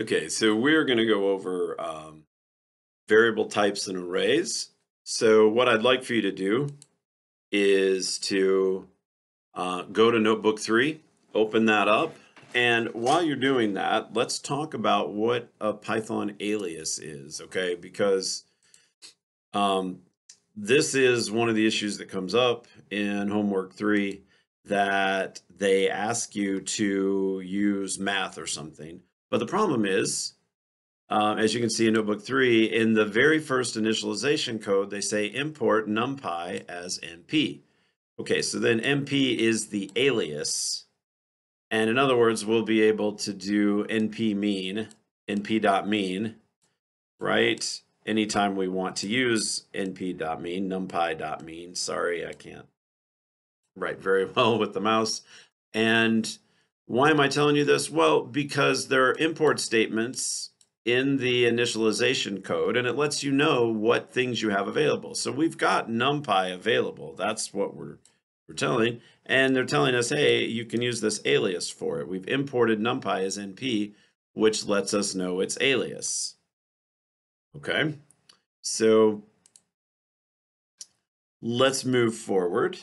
Okay, so we're going to go over um, variable types and arrays. So what I'd like for you to do is to uh, go to Notebook 3, open that up, and while you're doing that, let's talk about what a Python alias is, okay? Because um, this is one of the issues that comes up in Homework 3 that they ask you to use math or something. But the problem is, uh, as you can see in Notebook 3, in the very first initialization code, they say import numpy as np. Okay, so then np is the alias. And in other words, we'll be able to do np mean, np.mean, right? Anytime we want to use np.mean, numpy.mean. Sorry, I can't write very well with the mouse. And why am I telling you this? Well, because there are import statements in the initialization code and it lets you know what things you have available. So we've got NumPy available. That's what we're, we're telling. And they're telling us, hey, you can use this alias for it. We've imported NumPy as NP, which lets us know its alias. Okay, so let's move forward.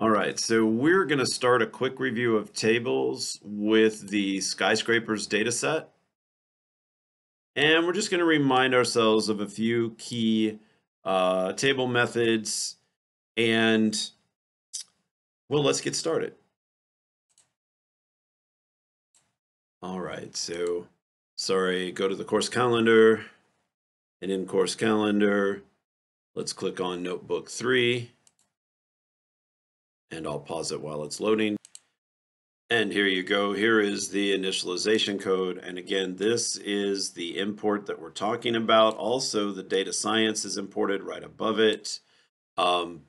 All right, so we're going to start a quick review of tables with the skyscrapers dataset. And we're just going to remind ourselves of a few key uh, table methods. And, well, let's get started. All right, so sorry, go to the course calendar. And in course calendar, let's click on notebook 3 and I'll pause it while it's loading. And here you go. Here is the initialization code. And again, this is the import that we're talking about. Also, the data science is imported right above it. Um,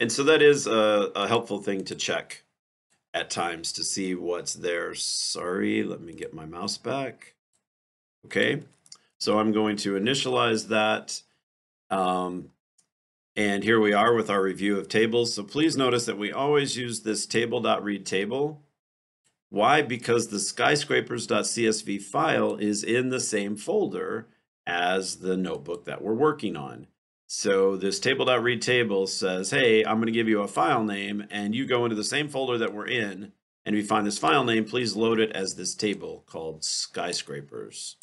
and so that is a, a helpful thing to check at times to see what's there. Sorry, let me get my mouse back. Okay, so I'm going to initialize that. Um, and here we are with our review of tables. So please notice that we always use this table.read table. Why? Because the skyscrapers.csv file is in the same folder as the notebook that we're working on. So this table.read table says, hey, I'm going to give you a file name and you go into the same folder that we're in. And if you find this file name, please load it as this table called skyscrapers.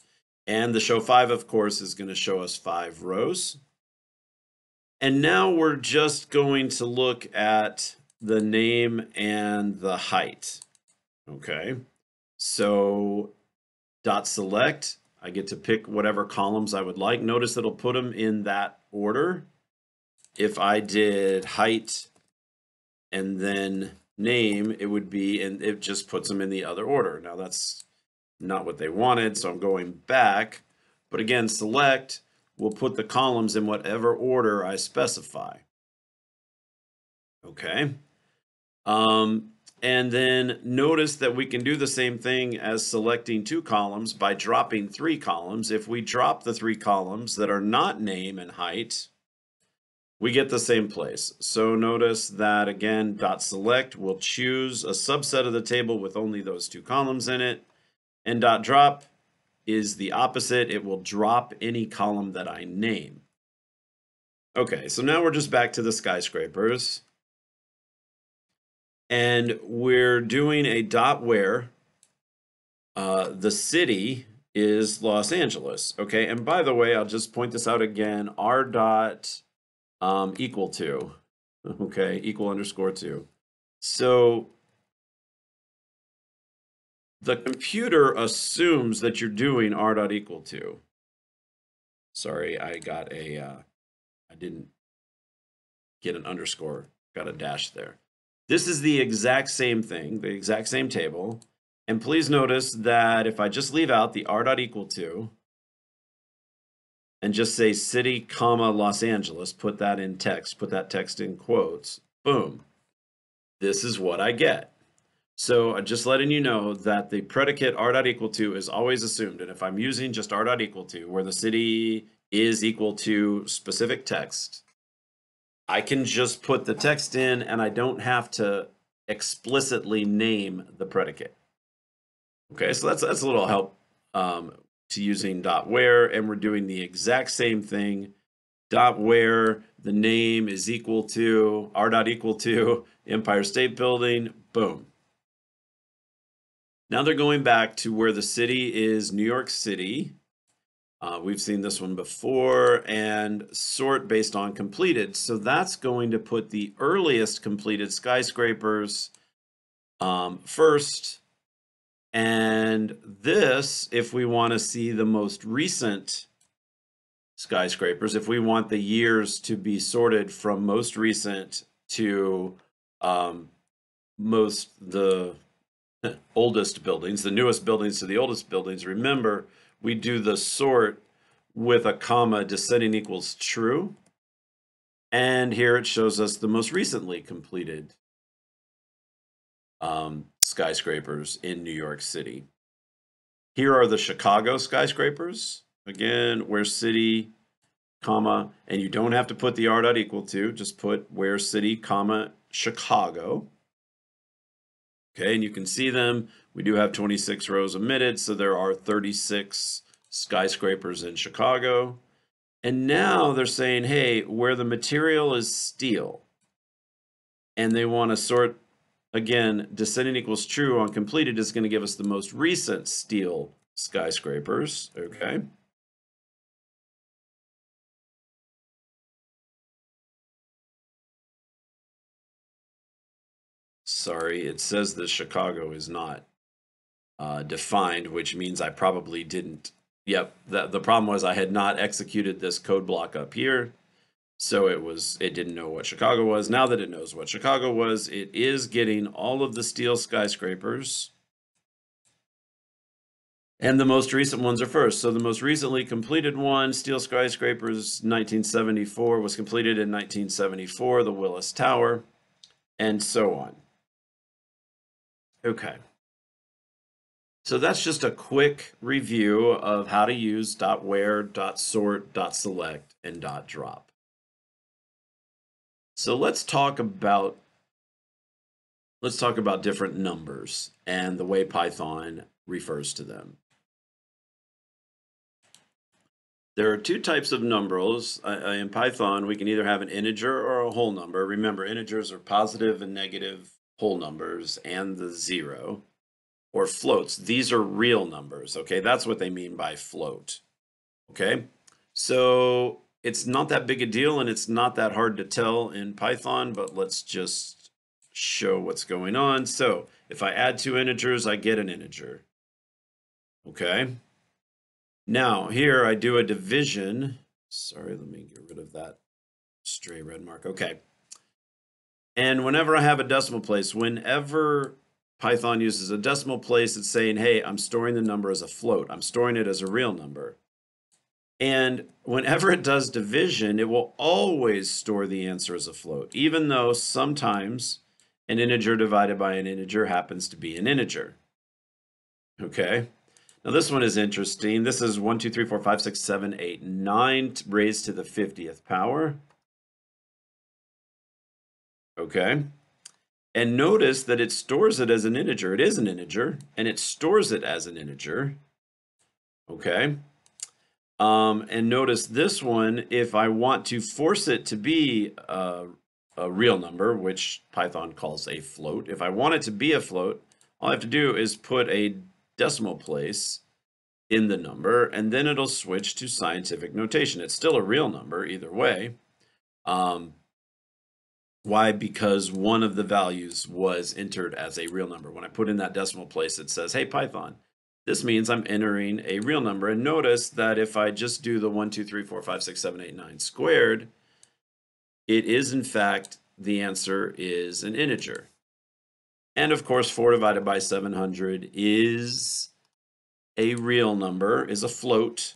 And the show five, of course, is going to show us five rows. And now we're just going to look at the name and the height. Okay, so dot select, I get to pick whatever columns I would like. Notice it'll put them in that order. If I did height and then name, it would be, and it just puts them in the other order. Now that's not what they wanted, so I'm going back. But again, select, will put the columns in whatever order I specify. Okay. Um, and then notice that we can do the same thing as selecting two columns by dropping three columns. If we drop the three columns that are not name and height, we get the same place. So notice that again, dot select will choose a subset of the table with only those two columns in it. And dot drop is the opposite. It will drop any column that I name. Okay, so now we're just back to the skyscrapers. And we're doing a dot where uh, the city is Los Angeles. Okay, and by the way, I'll just point this out again. R dot um, equal to, okay, equal underscore to. So the computer assumes that you're doing r dot equal to. Sorry, I got a, uh, I didn't get an underscore, got a dash there. This is the exact same thing, the exact same table. And please notice that if I just leave out the r dot equal to, and just say city, comma, Los Angeles, put that in text, put that text in quotes, boom. This is what I get. So uh, just letting you know that the predicate r dot equal to is always assumed. And if I'm using just r dot equal to, where the city is equal to specific text, I can just put the text in and I don't have to explicitly name the predicate. Okay, so that's that's a little help um, to using dot where, and we're doing the exact same thing. Dot where the name is equal to r dot equal to Empire State Building. Boom. Now they're going back to where the city is New York City. Uh, we've seen this one before and sort based on completed. So that's going to put the earliest completed skyscrapers um, first. And this, if we want to see the most recent skyscrapers, if we want the years to be sorted from most recent to um, most the oldest buildings, the newest buildings to the oldest buildings, remember we do the sort with a comma descending equals true. And here it shows us the most recently completed um, skyscrapers in New York City. Here are the Chicago skyscrapers. Again, where city, comma, and you don't have to put the r dot equal to, just put where city, comma, Chicago. Okay, and you can see them. We do have 26 rows omitted, so there are 36 skyscrapers in Chicago. And now they're saying, hey, where the material is steel, and they want to sort Again, descending equals true on completed is going to give us the most recent steel skyscrapers, okay? Sorry, it says that Chicago is not uh, defined, which means I probably didn't. Yep, the, the problem was I had not executed this code block up here. So it was it didn't know what Chicago was. Now that it knows what Chicago was, it is getting all of the steel skyscrapers. And the most recent ones are first. So the most recently completed one, Steel Skyscrapers 1974, was completed in 1974, the Willis Tower, and so on. Okay. So that's just a quick review of how to use dot .where, dot .sort, dot .select, and dot .drop. So let's talk about let's talk about different numbers and the way Python refers to them. There are two types of numbers. in Python, we can either have an integer or a whole number. Remember, integers are positive and negative whole numbers and the zero or floats. These are real numbers, okay? That's what they mean by float, okay? So it's not that big a deal and it's not that hard to tell in Python, but let's just show what's going on. So if I add two integers, I get an integer. Okay. Now here I do a division. Sorry, let me get rid of that stray red mark. Okay. And whenever I have a decimal place, whenever Python uses a decimal place, it's saying, hey, I'm storing the number as a float. I'm storing it as a real number. And whenever it does division, it will always store the answer as a float, even though sometimes an integer divided by an integer happens to be an integer. Okay. Now this one is interesting. This is 1, 2, 3, 4, 5, 6, 7, 8, 9 raised to the 50th power. Okay. And notice that it stores it as an integer. It is an integer, and it stores it as an integer. Okay. Um, and notice this one, if I want to force it to be a, a real number, which Python calls a float, if I want it to be a float, all I have to do is put a decimal place in the number, and then it'll switch to scientific notation. It's still a real number either way. Um, why? Because one of the values was entered as a real number. When I put in that decimal place, it says, hey, Python, this means I'm entering a real number. And notice that if I just do the 1, 2, 3, 4, 5, 6, 7, 8, 9 squared, it is in fact, the answer is an integer. And of course, 4 divided by 700 is a real number, is a float,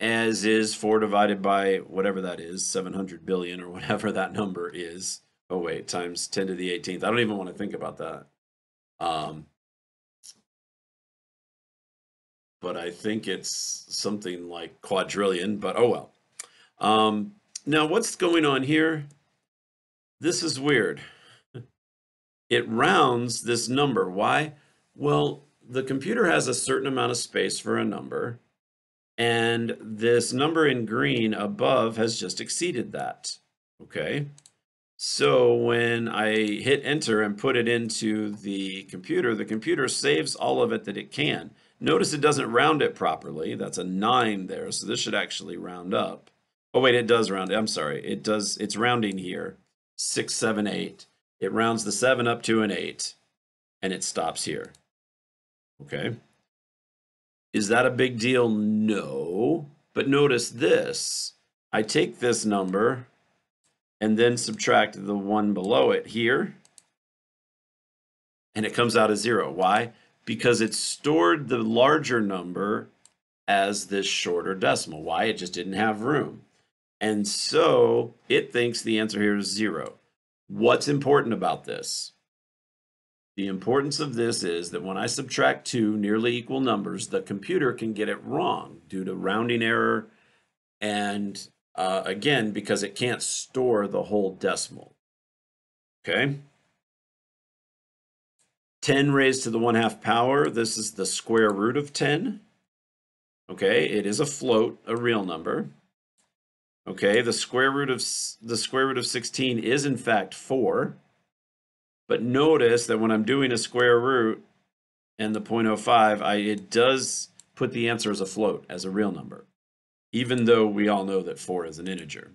as is 4 divided by whatever that is, 700 billion or whatever that number is. Oh wait, times 10 to the 18th. I don't even want to think about that. Um, but I think it's something like quadrillion, but oh well. Um, now, what's going on here? This is weird. It rounds this number. Why? Well, the computer has a certain amount of space for a number, and this number in green above has just exceeded that. Okay. So when I hit enter and put it into the computer, the computer saves all of it that it can. Notice it doesn't round it properly. That's a nine there. So this should actually round up. Oh, wait, it does round. I'm sorry. It does. It's rounding here. Six, seven, eight. It rounds the seven up to an eight and it stops here. Okay. Is that a big deal? No. But notice this. I take this number and then subtract the one below it here, and it comes out as zero. Why? Because it stored the larger number as this shorter decimal. Why? It just didn't have room. And so it thinks the answer here is zero. What's important about this? The importance of this is that when I subtract two nearly equal numbers, the computer can get it wrong due to rounding error and uh, again, because it can't store the whole decimal. Okay. 10 raised to the 1 half power, this is the square root of 10. Okay, it is a float, a real number. Okay, the square root of the square root of 16 is in fact 4. But notice that when I'm doing a square root and the 0.05, I, it does put the answer as a float, as a real number even though we all know that 4 is an integer.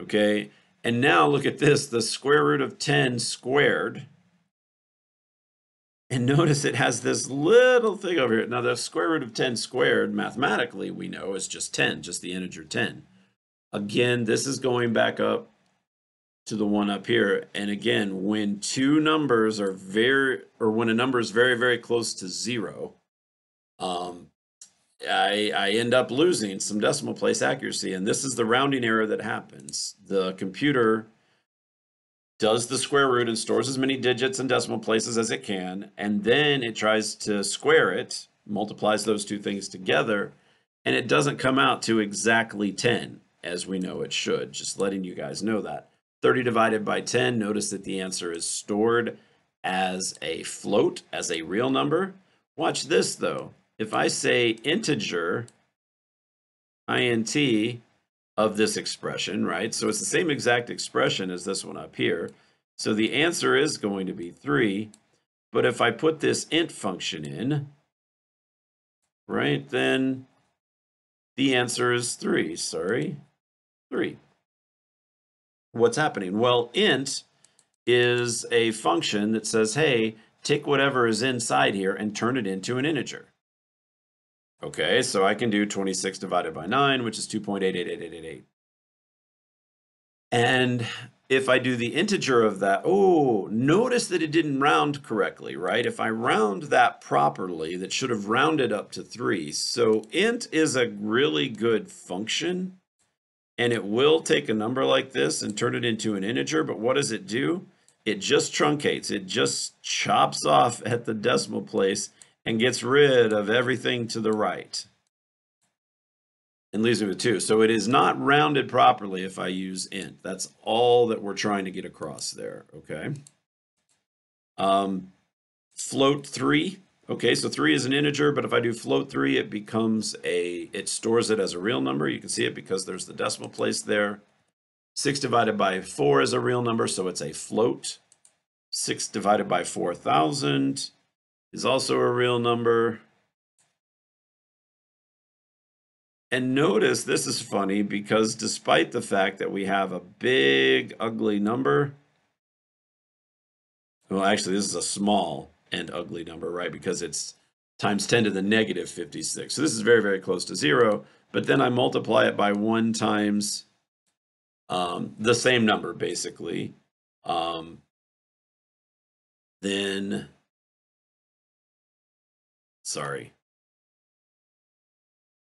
Okay, and now look at this, the square root of 10 squared. And notice it has this little thing over here. Now the square root of 10 squared, mathematically, we know is just 10, just the integer 10. Again, this is going back up to the one up here. And again, when two numbers are very, or when a number is very, very close to zero, um, I, I end up losing some decimal place accuracy. And this is the rounding error that happens. The computer does the square root and stores as many digits and decimal places as it can. And then it tries to square it, multiplies those two things together, and it doesn't come out to exactly 10 as we know it should. Just letting you guys know that. 30 divided by 10, notice that the answer is stored as a float, as a real number. Watch this though if I say integer int of this expression, right? So it's the same exact expression as this one up here. So the answer is going to be 3. But if I put this int function in, right, then the answer is 3. Sorry, 3. What's happening? Well, int is a function that says, hey, take whatever is inside here and turn it into an integer. Okay, so I can do 26 divided by 9, which is 2.88888. And if I do the integer of that, oh, notice that it didn't round correctly, right? If I round that properly, that should have rounded up to 3. So int is a really good function, and it will take a number like this and turn it into an integer, but what does it do? It just truncates. It just chops off at the decimal place and gets rid of everything to the right and leaves me with two. So it is not rounded properly if I use int. That's all that we're trying to get across there, okay? Um, float three, okay, so three is an integer, but if I do float three, it becomes a, it stores it as a real number. You can see it because there's the decimal place there. Six divided by four is a real number, so it's a float. Six divided by 4,000 is also a real number. And notice this is funny because despite the fact that we have a big ugly number, well, actually, this is a small and ugly number, right? Because it's times 10 to the negative 56. So this is very, very close to zero. But then I multiply it by 1 times um, the same number, basically. Um, then sorry.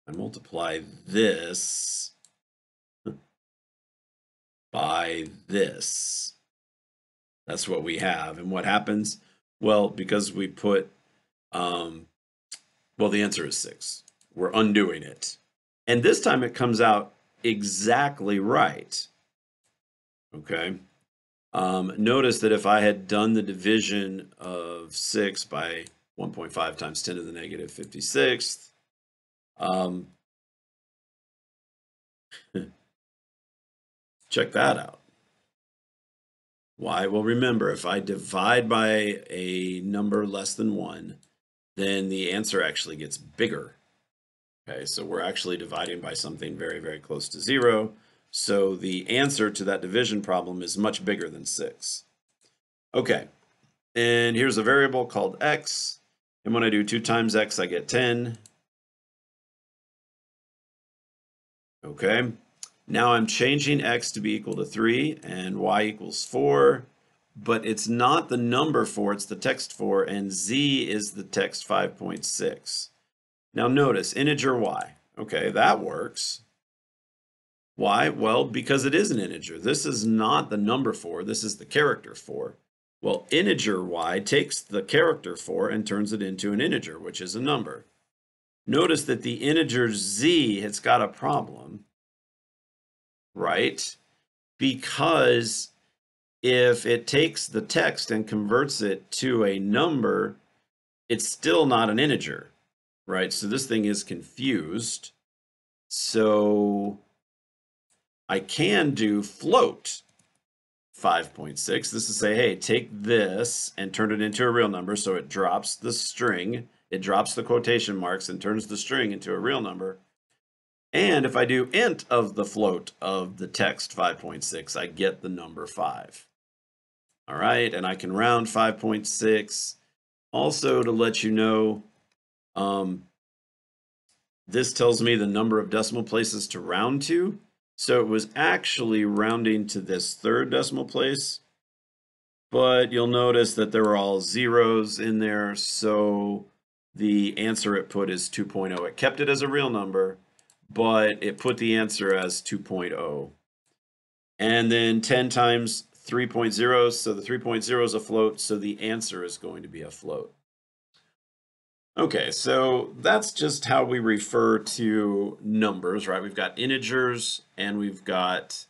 I multiply this by this. That's what we have. And what happens? Well, because we put, um, well, the answer is six. We're undoing it. And this time it comes out exactly right. Okay. Um, notice that if I had done the division of six by 1.5 times 10 to the negative 56th. Um, check that out. Why? Well, remember, if I divide by a number less than 1, then the answer actually gets bigger. Okay, so we're actually dividing by something very, very close to 0. So the answer to that division problem is much bigger than 6. Okay, and here's a variable called x. And when I do 2 times x, I get 10. Okay, now I'm changing x to be equal to 3 and y equals 4. But it's not the number 4, it's the text 4, and z is the text 5.6. Now notice, integer y. Okay, that works. Why? Well, because it is an integer. This is not the number 4, this is the character 4. Well, integer y takes the character 4 and turns it into an integer, which is a number. Notice that the integer z has got a problem, right? Because if it takes the text and converts it to a number, it's still not an integer, right? So this thing is confused. So I can do float, 5.6. This is say, hey, take this and turn it into a real number. So it drops the string, it drops the quotation marks and turns the string into a real number. And if I do int of the float of the text 5.6, I get the number 5. All right, and I can round 5.6. Also to let you know, um, this tells me the number of decimal places to round to. So it was actually rounding to this third decimal place, but you'll notice that there were all zeros in there. So the answer it put is 2.0. It kept it as a real number, but it put the answer as 2.0. And then 10 times 3.0, so the 3.0 is a float, so the answer is going to be a float. Okay, so that's just how we refer to numbers, right? We've got integers and we've got,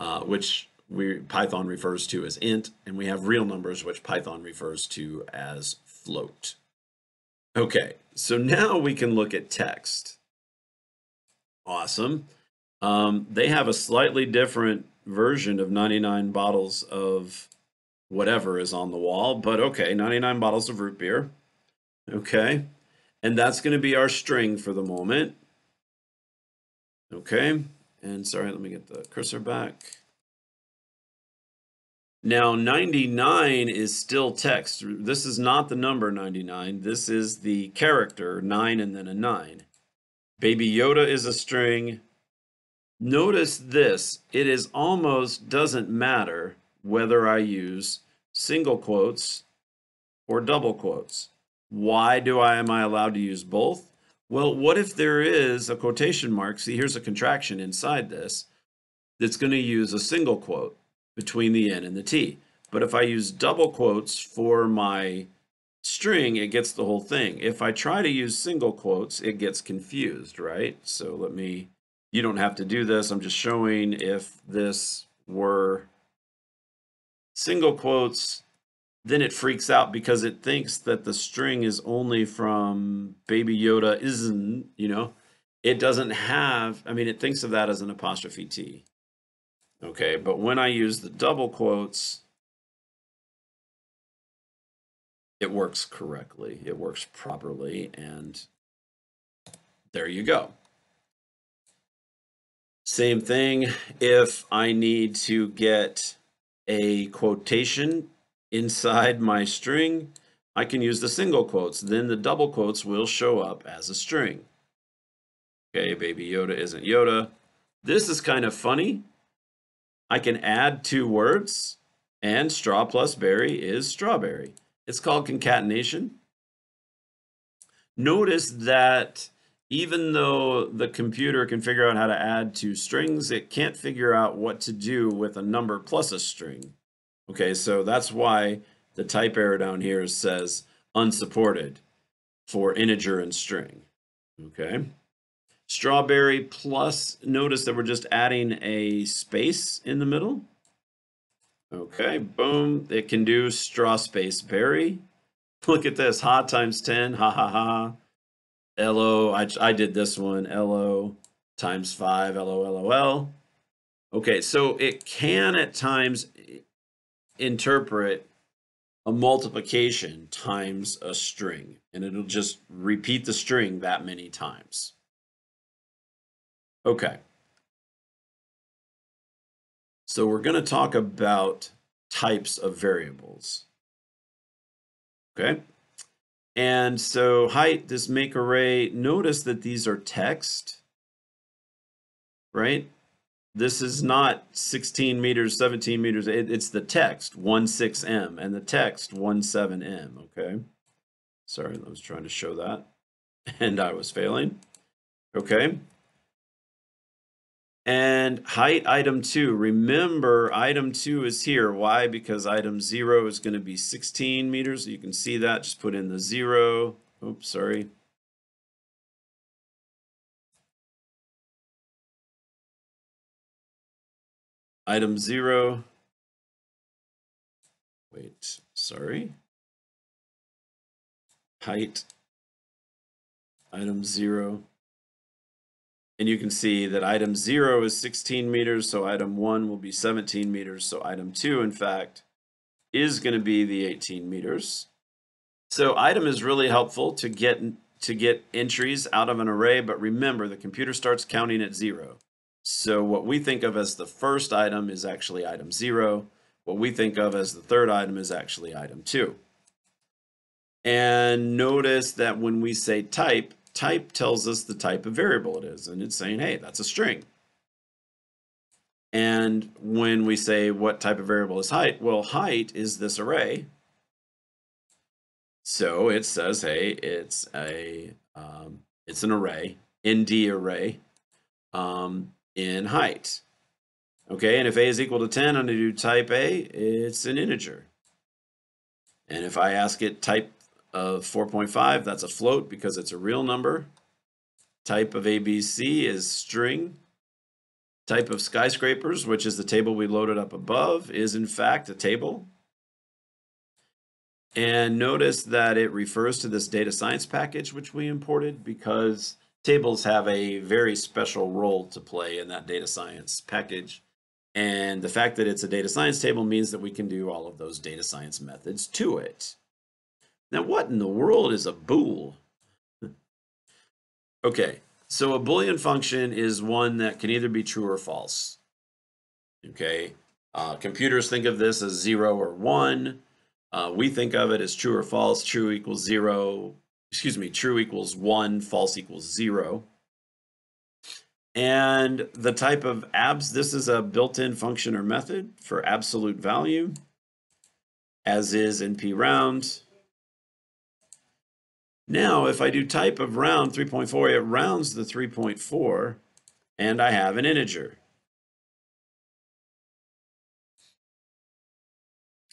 uh, which we Python refers to as int, and we have real numbers, which Python refers to as float. Okay, so now we can look at text. Awesome. Um, they have a slightly different version of 99 bottles of whatever is on the wall, but okay, 99 bottles of root beer. Okay. And that's going to be our string for the moment. Okay. And sorry, let me get the cursor back. Now, 99 is still text. This is not the number 99. This is the character 9 and then a 9. Baby Yoda is a string. Notice this. It is almost doesn't matter whether I use single quotes or double quotes. Why do I am I allowed to use both? Well, what if there is a quotation mark? See, here's a contraction inside this that's going to use a single quote between the N and the T. But if I use double quotes for my string, it gets the whole thing. If I try to use single quotes, it gets confused, right? So let me, you don't have to do this. I'm just showing if this were single quotes, then it freaks out because it thinks that the string is only from Baby Yoda isn't, you know, it doesn't have, I mean, it thinks of that as an apostrophe T. Okay, but when I use the double quotes, it works correctly, it works properly, and there you go. Same thing if I need to get a quotation inside my string, I can use the single quotes. Then the double quotes will show up as a string. Okay, baby Yoda isn't Yoda. This is kind of funny. I can add two words, and straw plus berry is strawberry. It's called concatenation. Notice that even though the computer can figure out how to add two strings, it can't figure out what to do with a number plus a string. Okay, so that's why the type error down here says unsupported for integer and string. Okay. Strawberry plus, notice that we're just adding a space in the middle. Okay, boom. It can do straw space berry. Look at this. Ha times 10. Ha ha ha. LO. I, I did this one. LO times 5. LO, LOL. Okay, so it can at times interpret a multiplication times a string, and it'll just repeat the string that many times. Okay. So we're going to talk about types of variables. Okay. And so height, this make array, notice that these are text, right? This is not 16 meters, 17 meters. It, it's the text 16M and the text 17M. Okay. Sorry, I was trying to show that and I was failing. Okay. And height item two, remember item two is here. Why? Because item zero is going to be 16 meters. You can see that. Just put in the zero. Oops, sorry. Item zero. Wait, sorry. Height. Item zero. And you can see that item zero is 16 meters, so item one will be 17 meters. So item two, in fact, is going to be the 18 meters. So item is really helpful to get to get entries out of an array, but remember the computer starts counting at zero. So what we think of as the first item is actually item zero. What we think of as the third item is actually item two. And notice that when we say type, type tells us the type of variable it is, and it's saying, hey, that's a string. And when we say what type of variable is height, well, height is this array. So it says, hey, it's a um, it's an array, nd array, um, in height. Okay, and if a is equal to 10, I'm going to do type A, it's an integer. And if I ask it type of 4.5, that's a float because it's a real number. Type of ABC is string. Type of skyscrapers, which is the table we loaded up above, is in fact a table. And notice that it refers to this data science package which we imported because tables have a very special role to play in that data science package. And the fact that it's a data science table means that we can do all of those data science methods to it. Now, what in the world is a bool? okay, so a Boolean function is one that can either be true or false. Okay, uh, computers think of this as zero or one. Uh, we think of it as true or false. True equals zero. Excuse me, true equals one, false equals zero. And the type of abs, this is a built-in function or method for absolute value, as is NP round. Now, if I do type of round 3.4, it rounds the 3.4, and I have an integer.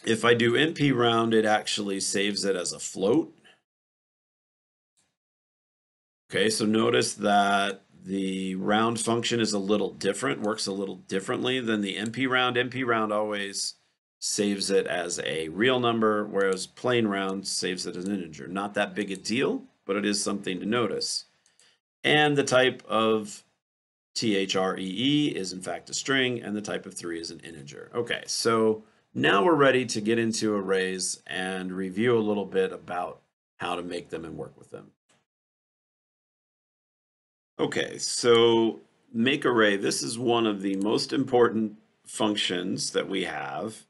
If I do NP round, it actually saves it as a float. Okay, so notice that the round function is a little different, works a little differently than the NP round. NP round always saves it as a real number, whereas plain round saves it as an integer. Not that big a deal, but it is something to notice. And the type of THREE is in fact a string, and the type of 3 is an integer. Okay, so now we're ready to get into arrays and review a little bit about how to make them and work with them. Okay, so make array, this is one of the most important functions that we have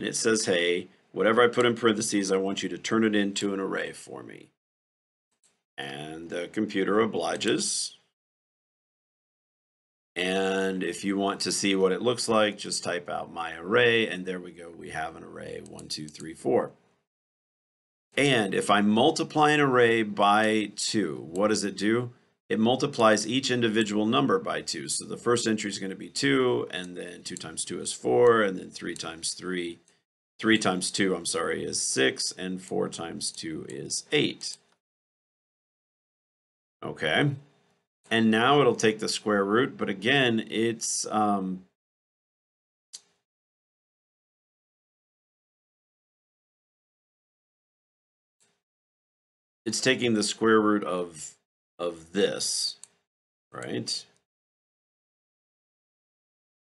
and it says, hey, whatever I put in parentheses, I want you to turn it into an array for me. And the computer obliges. And if you want to see what it looks like, just type out my array, and there we go. We have an array, one, two, three, four. And if I multiply an array by two, what does it do? It multiplies each individual number by two. So the first entry is going to be two, and then two times two is four, and then three times three 3 times 2, I'm sorry, is 6, and 4 times 2 is 8. Okay. And now it'll take the square root, but again, it's um, it's taking the square root of of this, right?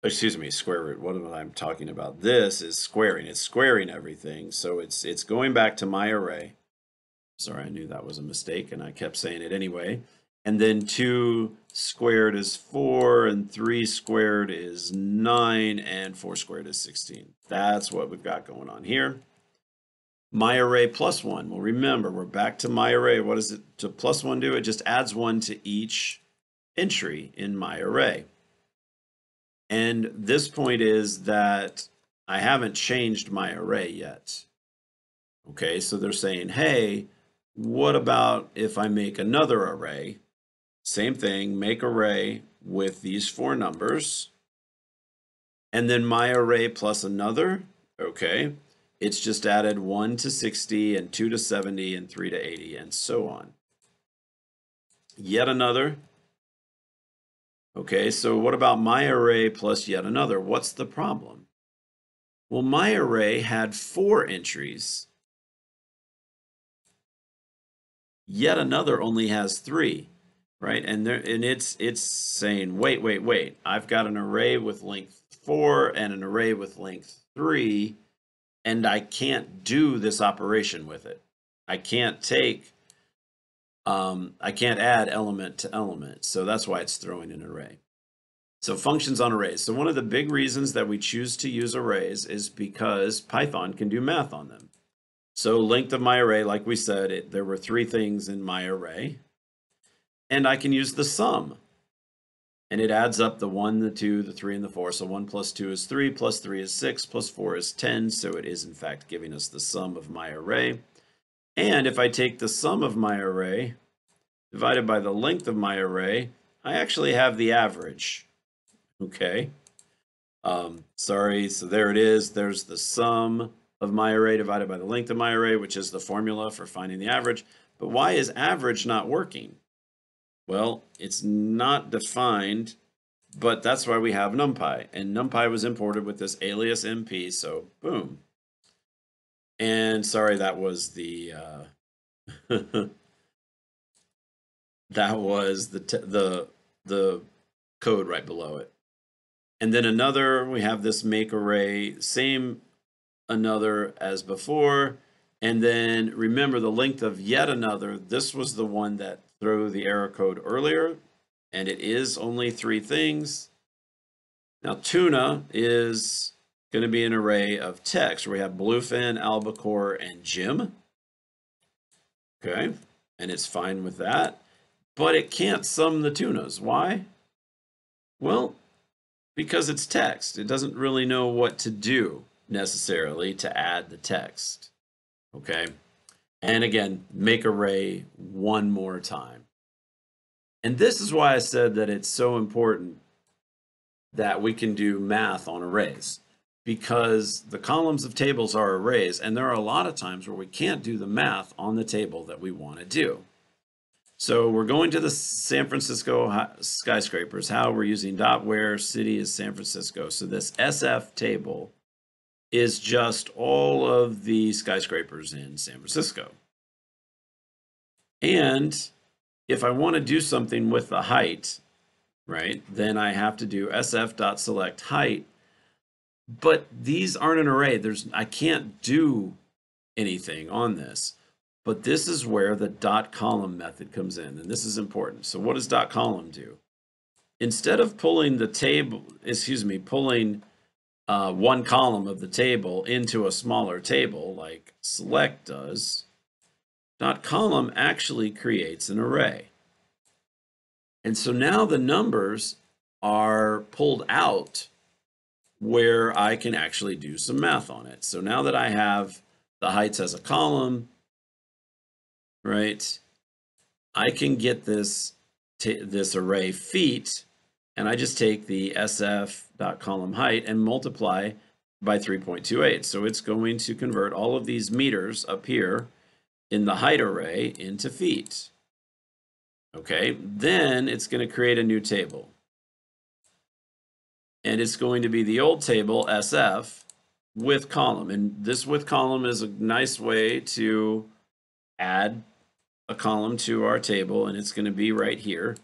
Excuse me, square root. What am I talking about? This is squaring. It's squaring everything. So it's it's going back to my array. Sorry, I knew that was a mistake and I kept saying it anyway. And then 2 squared is 4, and 3 squared is 9, and 4 squared is 16. That's what we've got going on here. My array plus 1. Well, remember, we're back to my array. What does it to plus 1 do? It just adds 1 to each entry in my array. And this point is that I haven't changed my array yet. Okay, so they're saying, hey, what about if I make another array? Same thing, make array with these four numbers. And then my array plus another, okay. It's just added 1 to 60 and 2 to 70 and 3 to 80 and so on. Yet another. Okay, so what about my array plus yet another? What's the problem? Well, my array had four entries. Yet another only has three right? And there, and it's it's saying, wait, wait, wait. I've got an array with length four and an array with length three, and I can't do this operation with it. I can't take, um, I can't add element to element. So that's why it's throwing an array. So functions on arrays. So one of the big reasons that we choose to use arrays is because Python can do math on them. So length of my array, like we said, it, there were three things in my array and I can use the sum. And it adds up the 1, the 2, the 3, and the 4. So 1 plus 2 is 3, plus 3 is 6, plus 4 is 10. So it is, in fact, giving us the sum of my array. And if I take the sum of my array divided by the length of my array, I actually have the average. Okay. Um, sorry, so there it is. There's the sum of my array divided by the length of my array, which is the formula for finding the average. But why is average not working? Well, it's not defined, but that's why we have NumPy. And NumPy was imported with this alias NP, so boom. And sorry, that was the uh, that was the the the code right below it. And then another, we have this make array, same another as before. And then remember the length of yet another. This was the one that threw the error code earlier, and it is only three things. Now, tuna is going to be an array of text where we have bluefin, albacore, and Jim. Okay, and it's fine with that, but it can't sum the tunas. Why? Well, because it's text. It doesn't really know what to do necessarily to add the text. Okay. And again, make array one more time. And this is why I said that it's so important that we can do math on arrays because the columns of tables are arrays and there are a lot of times where we can't do the math on the table that we want to do. So we're going to the San Francisco skyscrapers. How we're using dot where city is San Francisco. So this SF table is just all of the skyscrapers in San Francisco. And if I want to do something with the height, right, then I have to do sf.select height. But these aren't an array. There's I can't do anything on this. But this is where the dot column method comes in, and this is important. So what does dot column do? Instead of pulling the table, excuse me, pulling uh, one column of the table into a smaller table like select does, dot column actually creates an array. And so now the numbers are pulled out where I can actually do some math on it. So now that I have the heights as a column, right, I can get this, this array feet, and I just take the SF dot column height and multiply by 3.28. So it's going to convert all of these meters up here in the height array into feet. Okay, then it's going to create a new table. And it's going to be the old table, SF, with column. And this with column is a nice way to add a column to our table and it's going to be right here.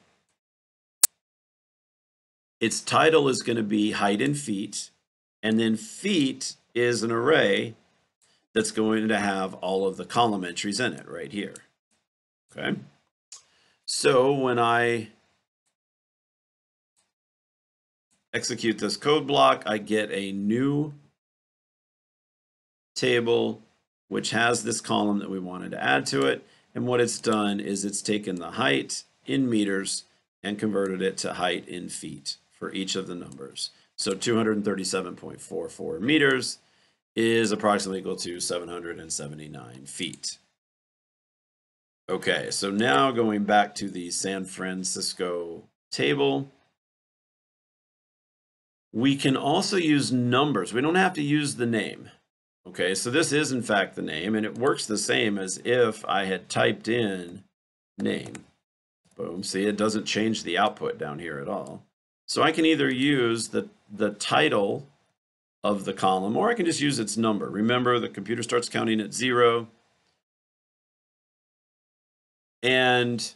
Its title is going to be height in feet. And then feet is an array that's going to have all of the column entries in it right here. Okay. So when I execute this code block, I get a new table which has this column that we wanted to add to it. And what it's done is it's taken the height in meters and converted it to height in feet for each of the numbers. So 237.44 meters is approximately equal to 779 feet. Okay, so now going back to the San Francisco table, we can also use numbers. We don't have to use the name. Okay, so this is in fact the name, and it works the same as if I had typed in name. Boom, see, it doesn't change the output down here at all. So I can either use the, the title of the column, or I can just use its number. Remember, the computer starts counting at zero. And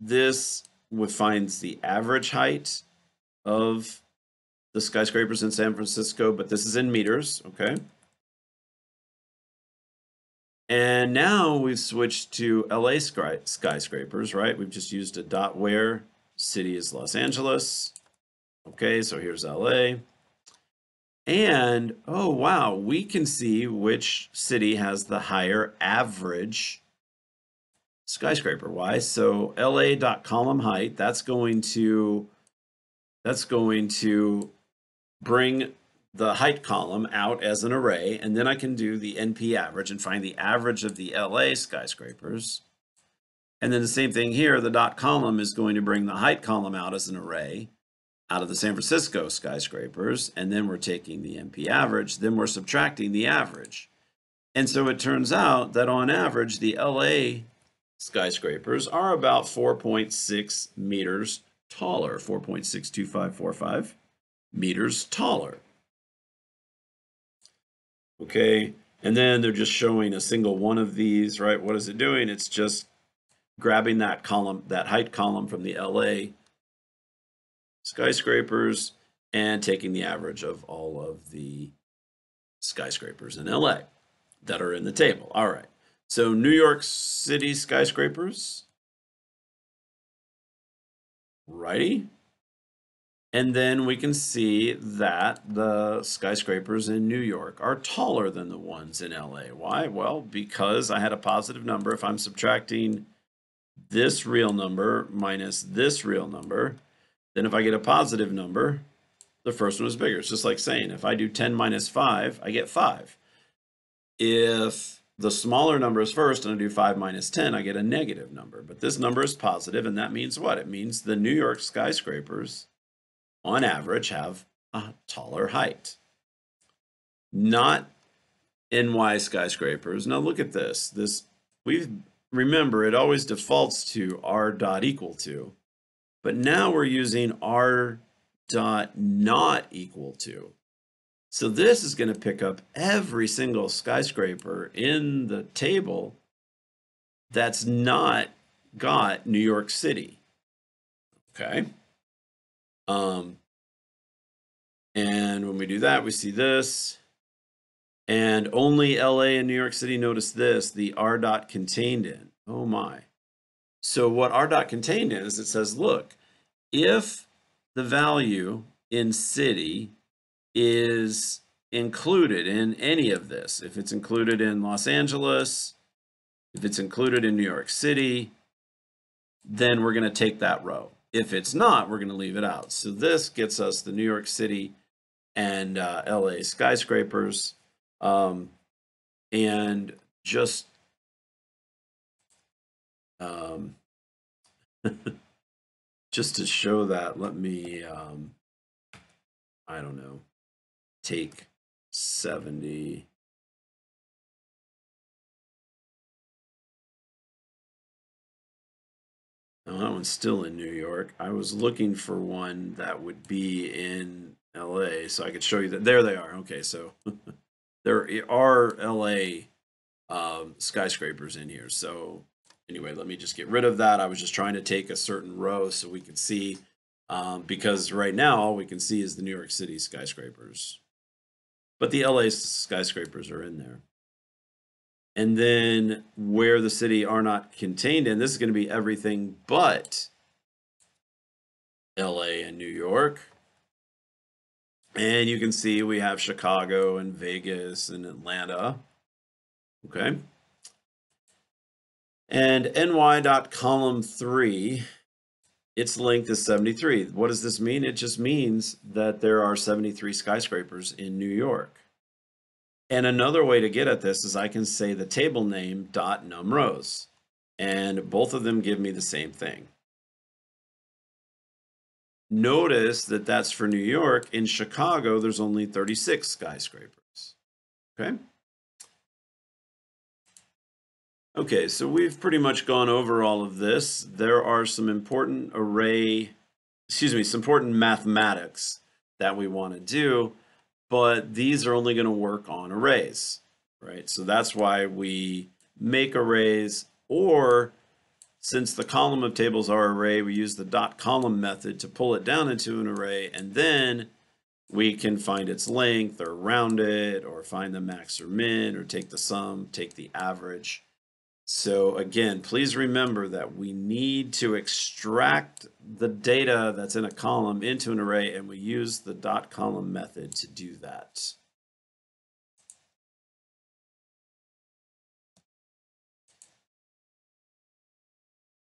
this finds the average height of the skyscrapers in San Francisco, but this is in meters, okay? And now we've switched to LA skyscrapers, right? We've just used a dot where city is Los Angeles. Okay, so here's LA. And oh, wow, we can see which city has the higher average skyscraper. Why? So LA dot column height, that's going to that's going to bring the height column out as an array, and then I can do the NP average and find the average of the LA skyscrapers. And then the same thing here, the dot column is going to bring the height column out as an array out of the San Francisco skyscrapers, and then we're taking the NP average, then we're subtracting the average. And so it turns out that on average, the LA skyscrapers are about 4.6 meters taller, 4.62545 meters taller. Okay, and then they're just showing a single one of these, right? What is it doing? It's just grabbing that column, that height column from the LA skyscrapers and taking the average of all of the skyscrapers in LA that are in the table. All right. So New York City skyscrapers. Righty. And then we can see that the skyscrapers in New York are taller than the ones in LA. Why? Well, because I had a positive number. If I'm subtracting this real number minus this real number, then if I get a positive number, the first one is bigger. It's just like saying if I do 10 minus 5, I get 5. If the smaller number is first and I do 5 minus 10, I get a negative number. But this number is positive, and that means what? It means the New York skyscrapers on average, have a taller height. Not NY skyscrapers. Now look at this. This we've remember it always defaults to r dot equal to, but now we're using r dot not equal to. So this is going to pick up every single skyscraper in the table that's not got New York City. Okay. Um, and when we do that, we see this. And only LA and New York City notice this, the R dot contained in. Oh my. So what R dot contained in is it says, look, if the value in city is included in any of this, if it's included in Los Angeles, if it's included in New York City, then we're going to take that row. If it's not, we're going to leave it out. So this gets us the New York City and uh, LA skyscrapers. Um, and just um, just to show that, let me, um, I don't know, take 70 That one's still in New York. I was looking for one that would be in LA so I could show you that. There they are. Okay, so there are LA um, skyscrapers in here. So anyway, let me just get rid of that. I was just trying to take a certain row so we could see, um, because right now all we can see is the New York City skyscrapers. But the LA skyscrapers are in there. And then where the city are not contained in, this is going to be everything but LA and New York. And you can see we have Chicago and Vegas and Atlanta. Okay. And ny.column 3, its length is 73. What does this mean? It just means that there are 73 skyscrapers in New York. And another way to get at this is I can say the table name dot num rows, and both of them give me the same thing. Notice that that's for New York. In Chicago, there's only 36 skyscrapers. Okay. Okay, so we've pretty much gone over all of this. There are some important array, excuse me, some important mathematics that we want to do, but these are only going to work on arrays, right? So that's why we make arrays, or since the column of tables are array, we use the dot column method to pull it down into an array, and then we can find its length or round it or find the max or min or take the sum, take the average. So again, please remember that we need to extract the data that's in a column into an array and we use the dot column method to do that.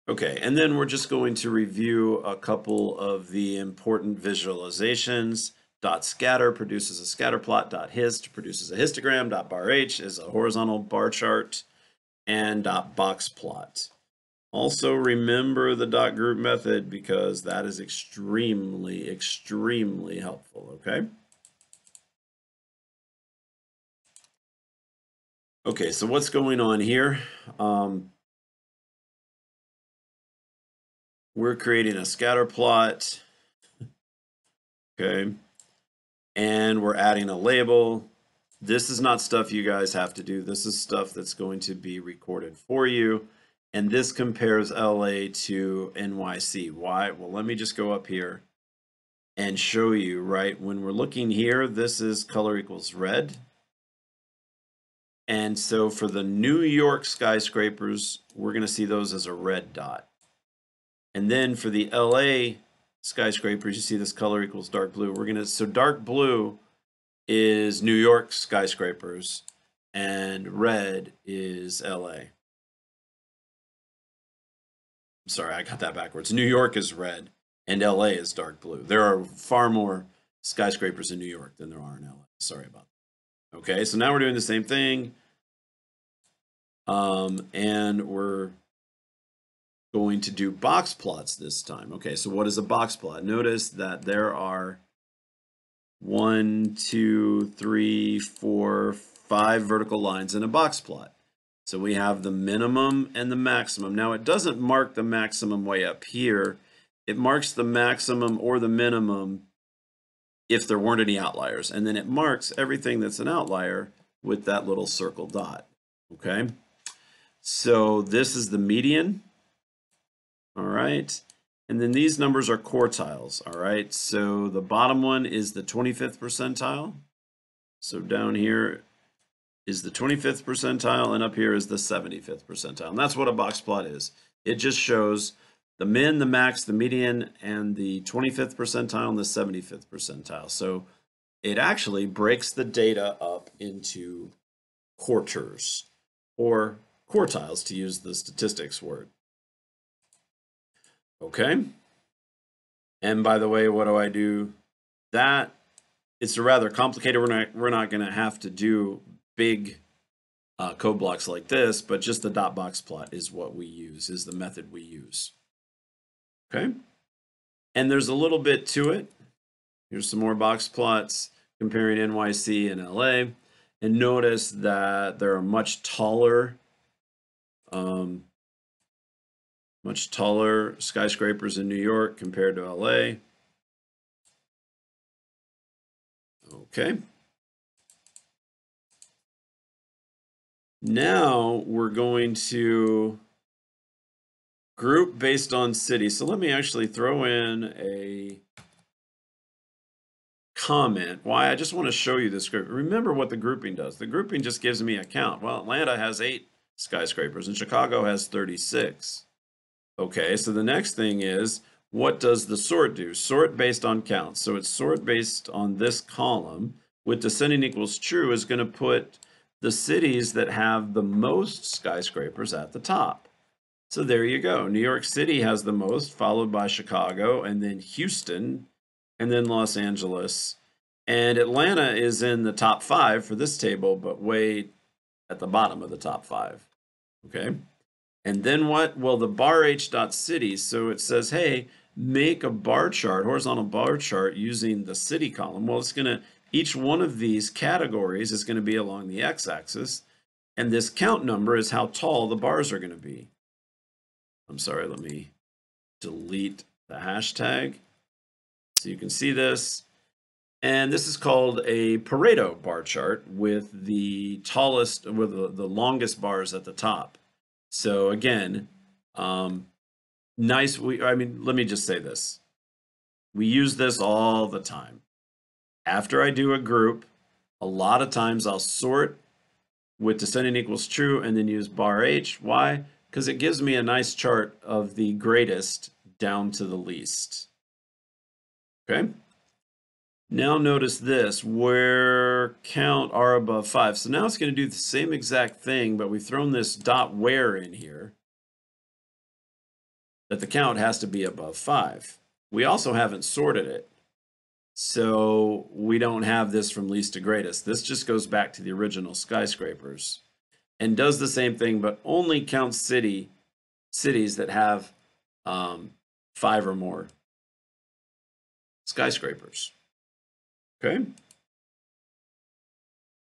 Okay, and then we're just going to review a couple of the important visualizations. Dot scatter produces a scatter plot. Dot hist produces a histogram. Dot bar h is a horizontal bar chart and dot box plot. Also remember the dot group method because that is extremely, extremely helpful, okay? Okay, so what's going on here? Um, we're creating a scatter plot, okay? And we're adding a label this is not stuff you guys have to do. This is stuff that's going to be recorded for you. And this compares LA to NYC. Why? Well, let me just go up here and show you, right? When we're looking here, this is color equals red. And so for the New York skyscrapers, we're going to see those as a red dot. And then for the LA skyscrapers, you see this color equals dark blue. We're going to, so dark blue is New York skyscrapers and red is LA. Sorry, I got that backwards. New York is red and LA is dark blue. There are far more skyscrapers in New York than there are in LA. Sorry about that. Okay, so now we're doing the same thing. Um, and we're going to do box plots this time. Okay, so what is a box plot? Notice that there are one, two, three, four, five vertical lines in a box plot. So we have the minimum and the maximum. Now it doesn't mark the maximum way up here. It marks the maximum or the minimum if there weren't any outliers. And then it marks everything that's an outlier with that little circle dot. Okay. So this is the median. All right. And then these numbers are quartiles, all right? So the bottom one is the 25th percentile. So down here is the 25th percentile, and up here is the 75th percentile. And that's what a box plot is. It just shows the min, the max, the median, and the 25th percentile and the 75th percentile. So it actually breaks the data up into quarters or quartiles to use the statistics word. Okay. And by the way, what do I do? That it's a rather complicated. We're not we're not going to have to do big uh, code blocks like this, but just the dot box plot is what we use, is the method we use. Okay. And there's a little bit to it. Here's some more box plots comparing NYC and LA. And notice that there are much taller um, much taller skyscrapers in New York compared to LA. Okay. Now we're going to group based on city. So let me actually throw in a comment. Why? I just want to show you this group. Remember what the grouping does. The grouping just gives me a count. Well, Atlanta has eight skyscrapers and Chicago has 36. Okay, so the next thing is, what does the sort do? Sort based on counts. So it's sort based on this column with descending equals true is going to put the cities that have the most skyscrapers at the top. So there you go. New York City has the most, followed by Chicago, and then Houston, and then Los Angeles. And Atlanta is in the top five for this table, but way at the bottom of the top five. Okay. And then what? Well, the bar h dot cities. So it says, hey, make a bar chart, horizontal bar chart using the city column. Well, it's going to, each one of these categories is going to be along the x-axis. And this count number is how tall the bars are going to be. I'm sorry, let me delete the hashtag. So you can see this. And this is called a Pareto bar chart with the tallest, with the, the longest bars at the top. So again, um, nice. We, I mean, let me just say this. We use this all the time. After I do a group, a lot of times I'll sort with descending equals true and then use bar H. Why? Because it gives me a nice chart of the greatest down to the least. Okay. Now notice this, where count are above 5. So now it's going to do the same exact thing, but we've thrown this dot where in here, that the count has to be above 5. We also haven't sorted it, so we don't have this from least to greatest. This just goes back to the original skyscrapers and does the same thing, but only counts city cities that have um, 5 or more skyscrapers. Okay.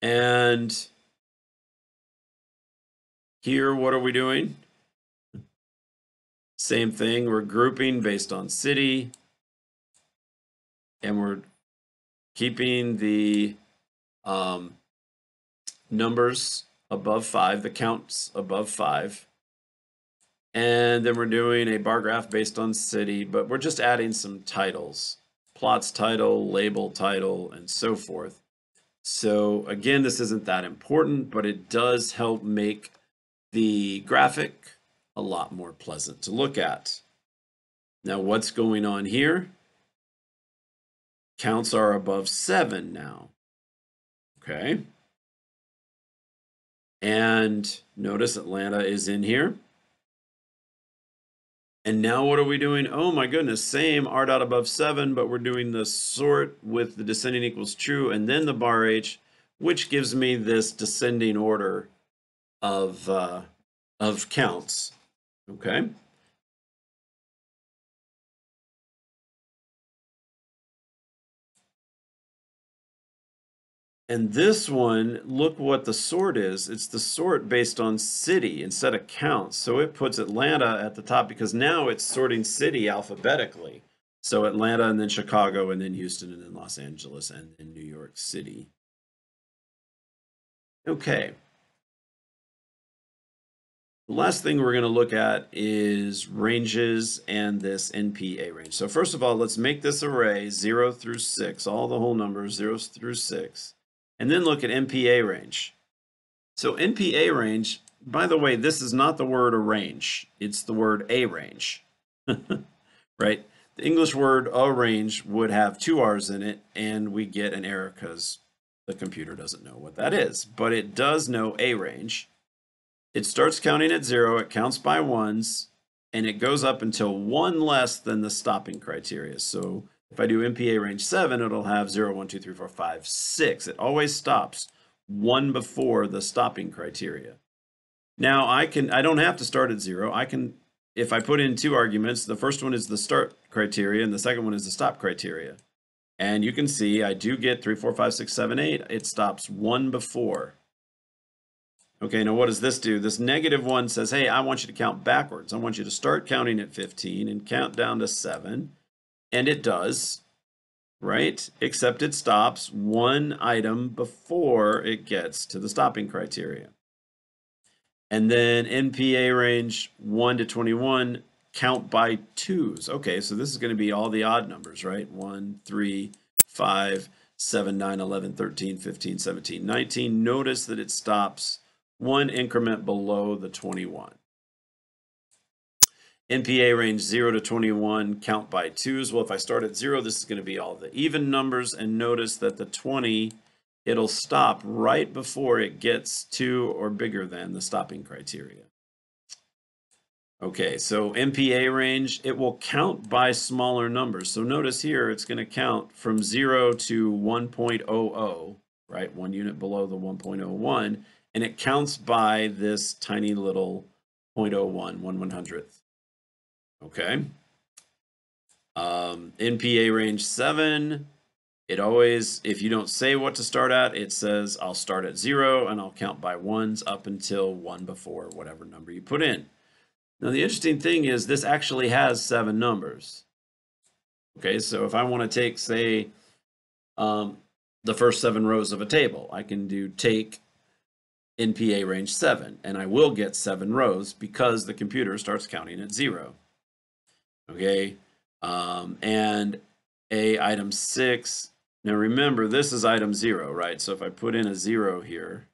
And here, what are we doing? Same thing, we're grouping based on city. And we're keeping the um, numbers above five, the counts above five. And then we're doing a bar graph based on city, but we're just adding some titles plots title, label title, and so forth. So again, this isn't that important, but it does help make the graphic a lot more pleasant to look at. Now what's going on here? Counts are above seven now. Okay. And notice Atlanta is in here. And now what are we doing? Oh my goodness, same r dot above 7, but we're doing the sort with the descending equals true and then the bar h, which gives me this descending order of, uh, of counts. Okay. And this one, look what the sort is. It's the sort based on city instead of count. So it puts Atlanta at the top because now it's sorting city alphabetically. So Atlanta and then Chicago and then Houston and then Los Angeles and then New York City. Okay. The last thing we're going to look at is ranges and this NP arange. So first of all, let's make this array 0 through 6, all the whole numbers 0 through 6 and then look at NP arange. So NP arange, by the way, this is not the word arrange, it's the word a range, right? The English word arrange would have two R's in it, and we get an error because the computer doesn't know what that is, but it does know a range. It starts counting at zero, it counts by ones, and it goes up until one less than the stopping criteria. So if I do NP arange 7, it'll have 0, 1, 2, 3, 4, 5, 6. It always stops one before the stopping criteria. Now I can I don't have to start at 0. I can if I put in two arguments, the first one is the start criteria and the second one is the stop criteria. And you can see I do get 3, 4, 5, 6, 7, 8. It stops one before. Okay, now what does this do? This negative one says, hey, I want you to count backwards. I want you to start counting at 15 and count down to 7 and it does, right? Except it stops one item before it gets to the stopping criteria. And then NP arange 1 to 21 count by twos. Okay, so this is going to be all the odd numbers, right? 1, 3, 5, 7, 9, 11, 13, 15, 17, 19. Notice that it stops one increment below the 21. NP arange 0 to 21, count by twos. Well, if I start at 0, this is going to be all the even numbers. And notice that the 20, it'll stop right before it gets to or bigger than the stopping criteria. Okay, so NP arange, it will count by smaller numbers. So notice here, it's going to count from 0 to 1.00, right? One unit below the 1.01. And it counts by this tiny little 0.01, 1 100th. Okay. Um, NP arange 7, it always, if you don't say what to start at, it says I'll start at 0 and I'll count by ones up until 1 before whatever number you put in. Now, the interesting thing is this actually has seven numbers. Okay, so if I want to take, say, um, the first seven rows of a table, I can do take NP arange 7, and I will get seven rows because the computer starts counting at 0. Okay, um, and A item 6, now remember this is item 0, right? So if I put in a 0 here,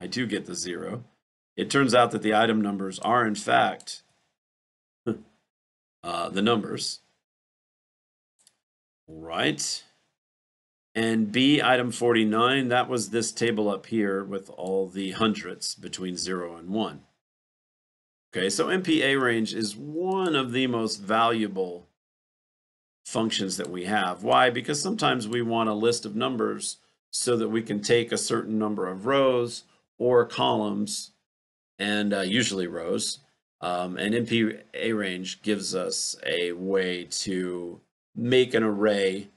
I do get the 0 it turns out that the item numbers are in fact uh, the numbers. Right. And B, item 49, that was this table up here with all the hundredths between 0 and 1. Okay, so NP arange is one of the most valuable functions that we have. Why? Because sometimes we want a list of numbers so that we can take a certain number of rows or columns and uh, usually rows. Um, and NP arange gives us a way to make an array.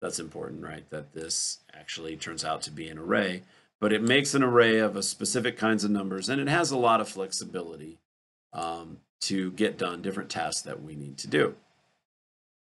That's important, right? That this actually turns out to be an array, but it makes an array of a specific kinds of numbers, and it has a lot of flexibility um, to get done different tasks that we need to do.